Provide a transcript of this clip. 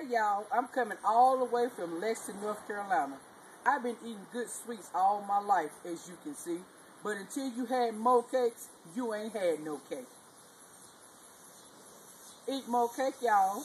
Hey y'all, I'm coming all the way from Lexington, North Carolina. I've been eating good sweets all my life, as you can see. But until you had Mo Cakes, you ain't had no cake. Eat more cake, y'all.